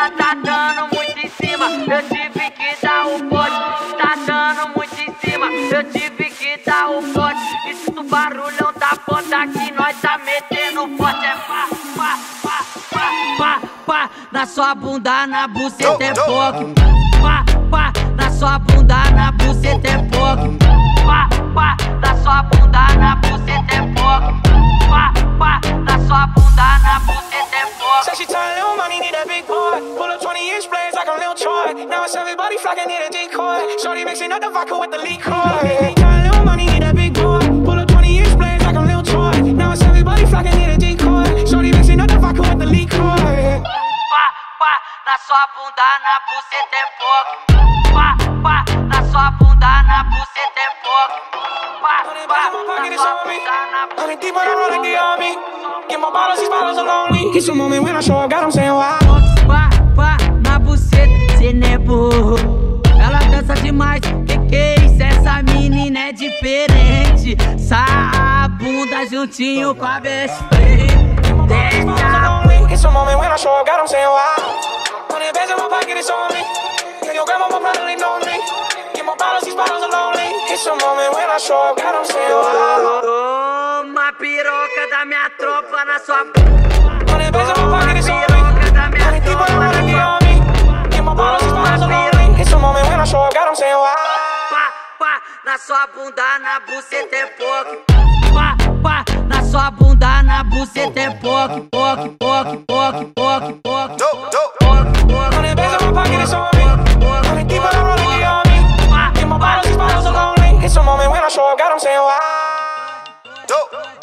ela tá dando muito em cima, eu tive que dar o pote Tá dando muito em cima, eu tive que dar o pote Isso do barulhão da porta que nós tá metendo forte. É pá, pá, pá, pá, pá, pá. Na sua bunda, na buceta é foco. Said she tired, little money, need a big boy. Pull up 20 inch blades like I'm Lil Troy. Now it's everybody flocking, need a decoy. Shorty mixing up the vodka with the liquor. Tired, little money, need a big boy. Pull up 20 inch blades like I'm Lil Troy. Now it's everybody flocking, need a decoy. Shorty mixing up the vodka with the liquor. Pá, pá, na sua bunda, na buceta é pouco. Pá, pá, na sua bunda, na buceta é pouco. Pá, pá, na sua bunda, na buceta Honey deep when I roll like the army. Get my bottles, these bottles are lonely. It's a moment when I show up, God, I'm saying why. Pá, pá, na buceta, cê não é burro. Ela dança demais, que que é isso? Essa menina é diferente. Sa bunda juntinho com a best friend. Deixa It's a moment when I show up, God, I'm saying why. Hundred bands in my pocket, it's on me. Tell your grandma, my brother, they know me. Get my bottles, these bottles are lonely. It's a moment when I show up, God, I'm saying why. Piroca da minha Honey deep when I tropa roll like the na sua army. Get my bottles, these bottles are lonely. It's a moment when I show up, God, I'm saying why. pá, pá, na sua bunda, na buceta é pouco. Pá, pá, na sua bunda, na buceta é pouco. Pouco, pouco, pouco, pouco, pouco. Pouco, pouco, Hundred bands in my pocket, it's on me. pouco, Honey deep when I roll like the pouco. army. Pá, Get my pá, bottles, these bottles are na sua lonely. It's a moment when I show up, God, I'm saying why. Dope.